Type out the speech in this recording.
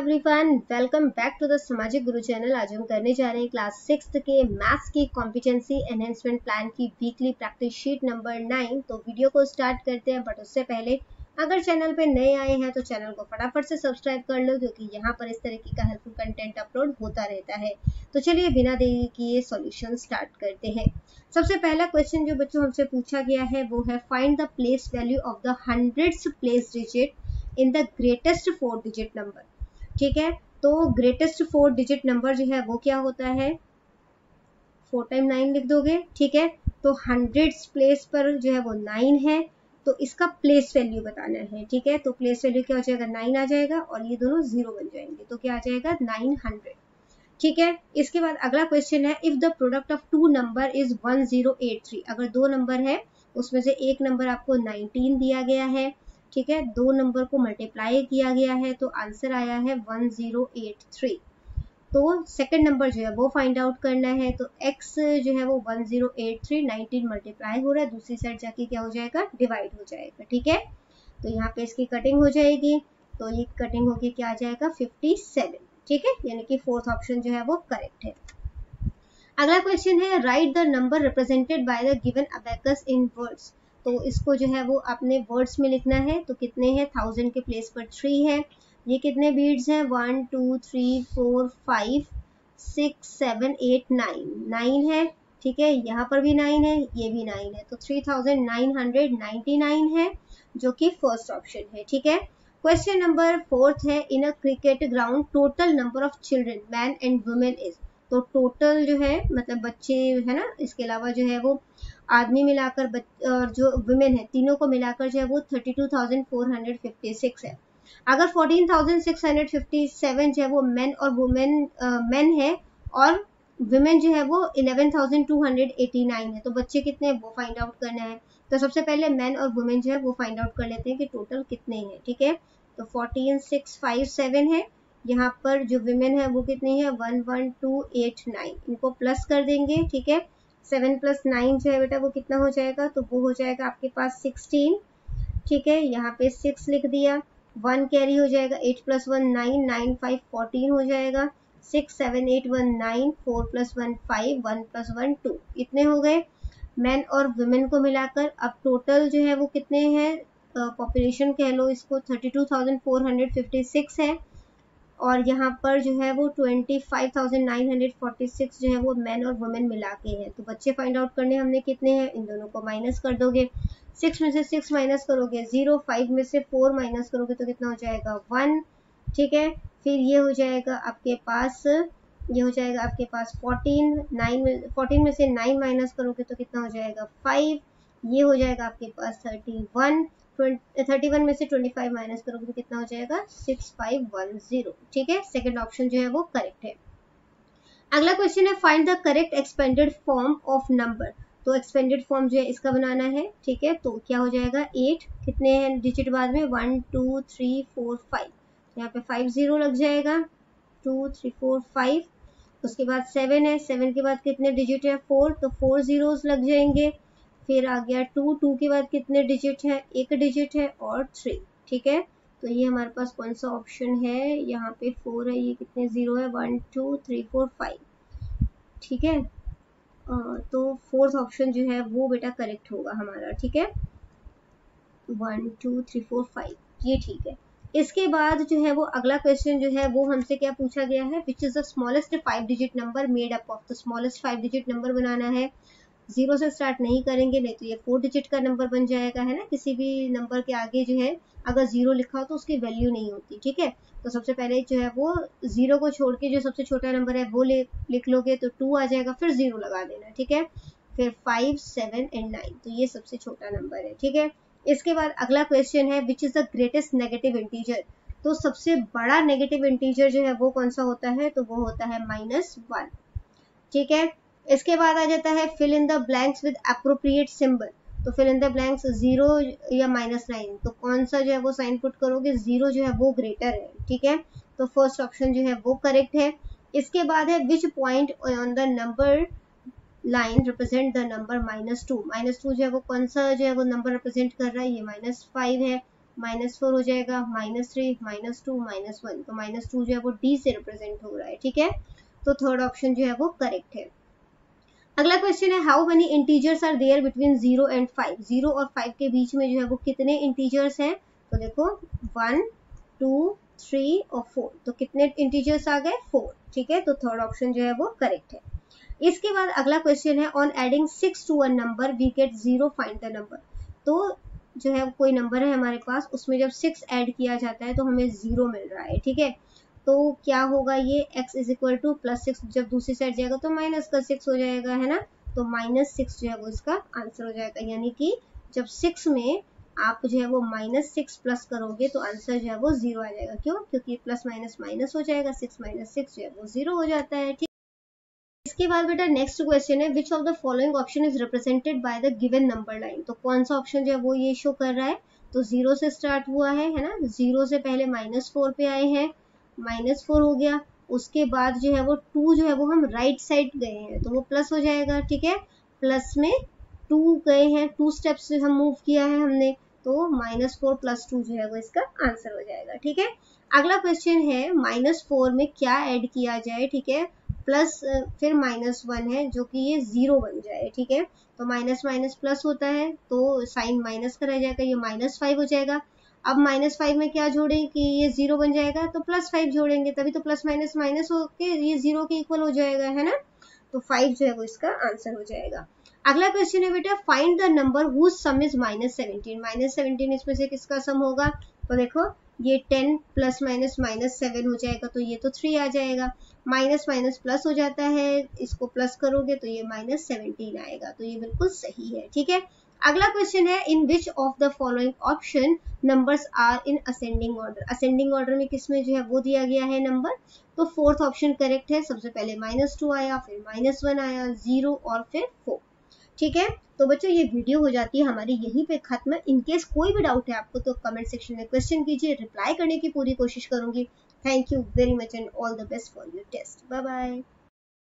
Everyone welcome back to the Samajik Guru channel आज हम करने जा रहे हैं क्लास सिक्स के मैथ्स की कॉम्पिटेंसी एनहेंसमेंट प्लान की weekly practice sheet number nine तो वीडियो को स्टार्ट करते हैं बट उससे पहले अगर चैनल पे नए आए हैं तो चैनल को फटाफट से सब्सक्राइब कर लो, क्योंकि यहाँ पर इस तरीके का हेल्पफुल कंटेंट अपलोड होता रहता है। तो चलिए बिना देरी किए सॉल्यूशन स्टार्ट करते हैं। सबसे पहला क्वेश्चन जो बच्चों हमसे पूछा गया है, वो है find the place value of the hundreds place digit in the greatest four digit number ठीक है? तो ग्रेटेस्ट फोर डिजिट नंबर जो है, वो क्या होता है? फोर टाइम नाइन लिख दोगे, ठीक है? तो हंड्रेड प्लेस पर जो है, वो नाइन है। तो इसका प्लेस वैल्यू बताना है, ठीक है? तो प्लेस वैल्यू क्या हो जाएगा? नाइन आ जाएगा और ये दोनों ज़ीरो बन जाएँगे। तो क्या आ जाएगा? नाइन हंड्रेड ठीक है? इसके बाद अगला क्वेश्चन है if the product of two number is one zero eight three अगर दो नंबर है, उसमें से एक नंबर आपको नाइनटीन दिया गया है। ठीक है? दो नंबर को मल्टीप्लाई किया गया है तो आंसर आया है 1083 तो सेकंड नंबर जो है, वो फाइंड आउट करना है तो x जो है वो 1083 19 मल्टीप्लाई हो रहा है, दूसरी साइड जाके क्या हो जाएगा? डिवाइड हो जाएगा, ठीक है? तो यहाँ पे इसकी कटिंग हो जाएगी तो ये कटिंग होके क्या आ जाएगा? 57 ठीक है? यानी कि फोर्थ ऑप्शन जो है, वो करेक्ट है। अगला क्वेश्चन है write the number represented by the given abacus in words तो इसको जो है वो अपने वर्ड्स में लिखना है तो कितने हैं? थाउज़ेंड के प्लेस पर थ्री है। ये कितने बीड्स हैं? One two three four five six seven eight nine nine है, ठीक है? यहाँ पर भी नाइन है, ये भी नाइन है। तो three thousand nine hundred ninety nine है, जो कि फ़र्स्ट ऑप्शन है, ठीक है? क्वेश्चन नंबर फोर्थ है in a cricket ground total number of children man and women is तो टोटल जो है मतलब बच्चे है ना, इसके अलावा जो है वो आदमी मिलाकर और जो वुमेन है, तीनों को मिलाकर जो है वो thirty two thousand four hundred fifty six है। अगर fourteen thousand six hundred fifty seven जो है वो मेन और वुमेन मेन है, और वुमेन जो है वो eleven thousand two hundred eighty nine है। तो बच्चे कितने हैं, वो फाइंड आउट करना है। तो सबसे पहले मेन और वुमेन जो है वो फाइंड आउट कर लेते हैं कि टोटल कितने हैं, ठीक है? तो फोर्टीन सिक्स फाइव सेवन है। यहाँ पर जो विमेन है, वो कितनी है? One one two eight nine इनको प्लस कर देंगे, ठीक है? सेवन प्लस नाइन जो है बेटा, वो कितना हो जाएगा? तो वो हो जाएगा आपके पास सिक्सटीन ठीक है? यहाँ पे सिक्स लिख दिया। वन कैरी हो जाएगा eight plus one nine nine five fourteen हो जाएगा। Six seven eight one nine four plus one five one plus one two इतने हो गए। मैन और वुमेन को मिलाकर अब टोटल जो है वो कितने हैं? पॉपुलेशन कह लो इसको thirty two thousand four hundred fifty six है। और यहाँ पर जो है वो twenty five thousand nine hundred forty six जो है वो मैन और वुमेन मिला के हैं। तो बच्चे फाइंड आउट करने हमने कितने हैं? इन दोनों को माइनस कर दोगे। सिक्स में से सिक्स माइनस करोगे। ज़ीरो फाइव में से फोर माइनस करोगे तो कितना हो जाएगा? वन ठीक है? फिर ये हो जाएगा आपके पास, ये हो जाएगा आपके पास फोर्टीन नाइन में फोर्टीन में से नाइन माइनस करोगे तो कितना हो जाएगा? फाइव ये हो जाएगा आपके पास थर्टी वन थर्टी वन में से ट्वेंटी फाइव माइनस करोगे तो कितना हो जाएगा? सिक्स फाइव वन ज़ीरो ठीक है? सेकेंड ऑप्शन जो है वो करेक्ट है। अगला क्वेश्चन है find the correct expanded form of number तो एक्सपेंडेड फॉर्म जो है इसका बनाना है, ठीक है? तो क्या हो जाएगा? एट कितने हैं डिजिट बाद में? One two three four five यहाँ पे फाइव ज़ीरो लग जाएगा। टू थ्री फोर फाइव उसके बाद सेवन है। सेवन के बाद कितने डिजिट है? फोर तो फोर जीरोस लग जाएँगे। फिर आ गया टू टू के बाद कितने डिजिट है? एक डिजिट है और थ्री ठीक है? तो ये हमारे पास कौन सा ऑप्शन है? यहाँ पे फोर है, ये कितने? ज़ीरो है one two three four five ठीक है? तो फोर्थ ऑप्शन जो है वो बेटा करेक्ट होगा हमारा, ठीक है? One two three four five ये ठीक है। इसके बाद जो है वो अगला क्वेश्चन जो है वो हमसे क्या पूछा गया है? Which is the smallest five digit number made up of the smallest five digit number बनाना है। ज़ीरो से स्टार्ट नहीं करेंगे, नहीं तो ये फोर डिजिट का नंबर बन जाएगा, है ना? किसी भी नंबर के आगे जो है, अगर ज़ीरो लिखा हो तो उसकी वैल्यू नहीं होती, ठीक है? तो सबसे पहले जो है वो ज़ीरो को छोड़ के जो सबसे छोटा नंबर है, वो लिख लोगे तो टू आ जाएगा, फिर ज़ीरो लगा देना, ठीक है? फिर फाइव सेवन एंड नाइन तो ये सबसे छोटा नंबर है, ठीक है? इसके बाद अगला क्वेश्चन है which is the greatest negative integer तो सबसे बड़ा नेगेटिव इंटीजर जो है, वो कौन सा होता है? तो वो होता है माइनस वन ठीक है? इसके बाद आ जाता है fill in the blanks with appropriate symbol तो fill in the blanks zero या माइनस नाइन तो कौन सा जो है वो साइन पुट करोगे? ज़ीरो जो है वो ग्रेटर है, ठीक है? तो फ़र्स्ट ऑप्शन जो है वो करेक्ट है. इसके बाद है which point on the number line represent the number minus two minus two जो है वो कौन सा जो है वो नंबर रिप्रेजेंट कर रहा है? ये माइनस फाइव है. माइनस फोर हो जाएगा. Minus three minus two minus one तो माइनस टू जो है वो डी से रिप्रेजेंट हो रहा है, ठीक है? तो थर्ड ऑप्शन जो है वो करेक्ट है. अगला क्वेश्चन है how many integers are there between zero and five zero और फाइव के बीच में जो है वो कितने इंटीजर्स हैं? तो देखो वन टू थ्री और फोर तो कितने इंटीजर्स आ गए? फोर ठीक है? तो थर्ड ऑप्शन जो है वो करेक्ट है. इसके बाद अगला क्वेश्चन है on adding six to one number we get zero find the number तो जो है, कोई नंबर है हमारे पास, उसमें जब सिक्स ऐड किया जाता है तो हमें ज़ीरो मिल रहा है, ठीक है? तो क्या होगा ये x is equal to plus six जब दूसरी साइड जाएगा तो माइनस का सिक्स हो जाएगा, है ना? तो माइनस सिक्स जो है वो इसका आंसर हो जाएगा। यानी कि जब सिक्स में आप जो है वो माइनस सिक्स प्लस करोगे तो आंसर जो है वो ज़ीरो आ जाएगा। क्यों? क्योंकि प्लस माइनस माइनस हो जाएगा सिक्स माइनस सिक्स जो है वो ज़ीरो हो जाता है, ठीक? इसके बाद बेटा नेक्स्ट क्वेश्चन है which of the following option is represented by the given number line तो कौन सा ऑप्शन जो है वो ये शो कर रहा है? तो ज़ीरो से स्टार्ट हुआ है है ना? ज़ीरो से पहले माइनस फोर पे आए हैं। माइनस फोर हो गया। उसके बाद जो है वो टू जो है वो हम राइट साइड गए हैं। तो वो प्लस हो जाएगा, ठीक है? प्लस में टू गए हैं। टू स्टेप्स से हम मूव किया है हमने। तो माइनस फोर प्लस टू जो है वो इसका आंसर हो जाएगा, ठीक है? अगला क्वेश्चन है माइनस फोर में क्या ऐड किया जाए, ठीक है? प्लस फिर माइनस वन है, जो कि ये ज़ीरो बन जाए, ठीक है? तो माइनस माइनस प्लस होता है तो साइन माइनस का रह जाएगा, ये माइनस फाइव हो जाएगा। अब माइनस फाइव में क्या जोड़ें कि ये ज़ीरो बन जाएगा? तो प्लस फाइव जोड़ेंगे, तभी तो प्लस माइनस माइनस होके ये ज़ीरो के इक्वल हो जाएगा, है ना? तो फाइव जो है वो इसका आंसर हो जाएगा। अगला क्वेश्चन है बेटा find the number whose sum is minus seventeen minus seventeen इसमें से किसका सम होगा? तो देखो, ये ten plus minus minus seven हो जाएगा तो ये तो थ्री आ जाएगा। माइनस माइनस प्लस हो जाता है, इसको प्लस करोगे तो ये माइनस सेवनटीन आएगा तो ये बिल्कुल सही है, ठीक है? अगला क्वेश्चन है in which of the following option numbers are in ascending order ascending order में किसमें जो है वो दिया गया है नंबर तो फोर्थ ऑप्शन करेक्ट है, सबसे पहले माइनस टू आया, फिर माइनस वन आया ज़ीरो और फिर फोर ठीक है? तो बच्चों, ये वीडियो हो जाती है हमारी यहीं पे खत्म. इनकेस कोई भी डाउट है आपको तो कमेंट सेक्शन में क्वेश्चन कीजिए रिप्लाई करने की पूरी कोशिश करूँगी. Thank you very much and all the best for your test bye bye